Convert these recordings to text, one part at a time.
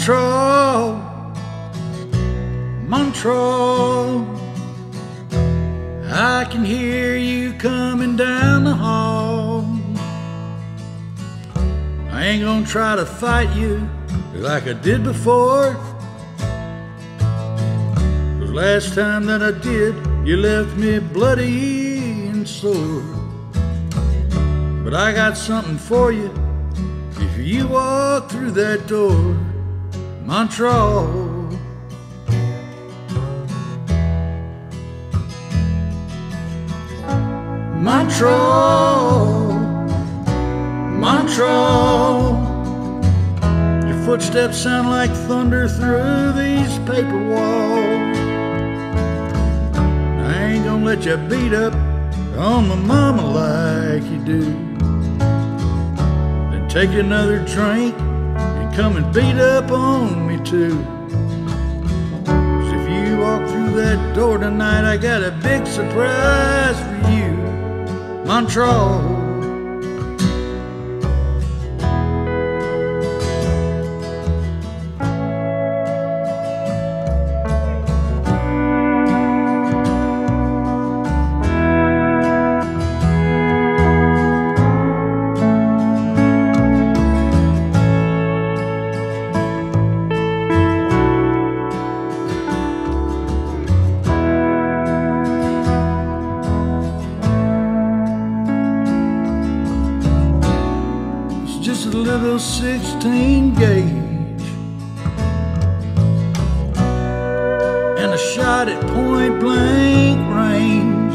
Montreal, Montreal, I can hear you coming down the hall. I ain't gonna try to fight you like I did before. Cause last time that I did, you left me bloody and sore. But I got something for you if you walk through that door. Montreux. Montreux, Montreux. Your footsteps sound like thunder through these paper walls. I ain't gonna let you beat up on my mama like you do. Then take another drink come and beat up on me too. 'Cause if you walk through that door tonight, I got a big surprise for you. Montreux. Just a little 16 gauge and a shot at point blank range.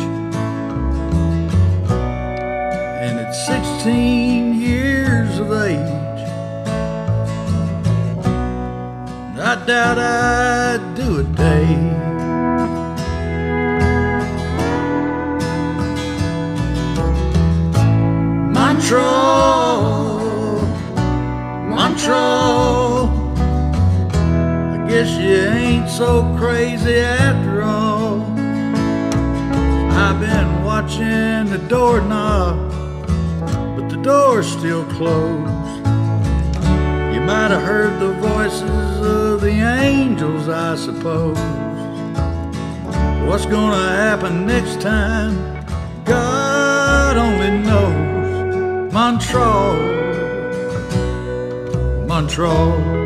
And it's 16 years of age. I doubt I'd do a day. Montreux, guess you ain't so crazy after all. I've been watching the doorknob, but the door's still closed. You might have heard the voices of the angels, I suppose. What's gonna happen next time? God only knows. Montreux, Montreux.